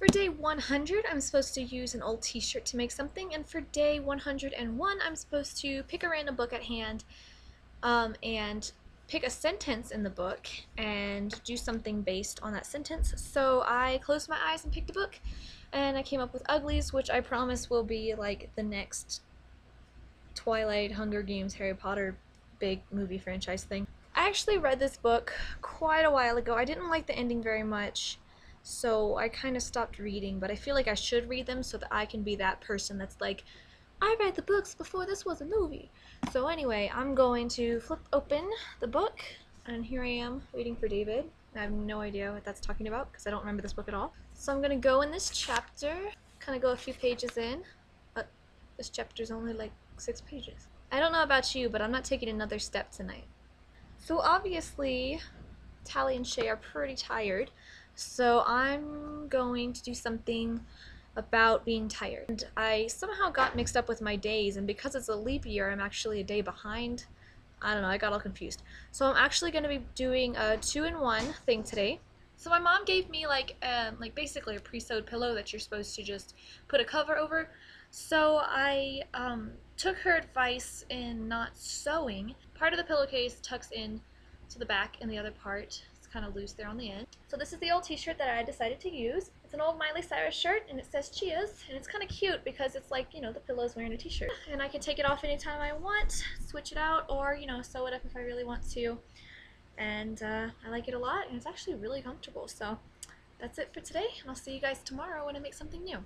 For day 100, I'm supposed to use an old t-shirt to make something, and for day 101, I'm supposed to pick a random book at hand um, and pick a sentence in the book and do something based on that sentence. So I closed my eyes and picked a book, and I came up with Uglies, which I promise will be like the next Twilight, Hunger Games, Harry Potter big movie franchise thing. I actually read this book quite a while ago. I didn't like the ending very much, so I kind of stopped reading, but I feel like I should read them so that I can be that person that's like, I read the books before this was a movie. So anyway, I'm going to flip open the book, and here I am waiting for David. I have no idea what that's talking about because I don't remember this book at all. So I'm going to go in this chapter, kind of go a few pages in. But this chapter's only like six pages. I don't know about you, but I'm not taking another step tonight. So obviously, Tally and Shay are pretty tired, so I'm going to do something about being tired. And I somehow got mixed up with my days, and because it's a leap year, I'm actually a day behind. I don't know, I got all confused. So I'm actually going to be doing a two-in-one thing today. So my mom gave me like um, like basically a pre-sewed pillow that you're supposed to just put a cover over. So I um, took her advice in not sewing. Part of the pillowcase tucks in to the back and the other part kind of loose there on the end. So this is the old t-shirt that I decided to use. It's an old Miley Cyrus shirt and it says Cheers and it's kind of cute because it's like, you know, the pillow's wearing a t-shirt. And I can take it off anytime I want, switch it out, or, you know, sew it up if I really want to. And uh, I like it a lot and it's actually really comfortable. So that's it for today and I'll see you guys tomorrow when I make something new.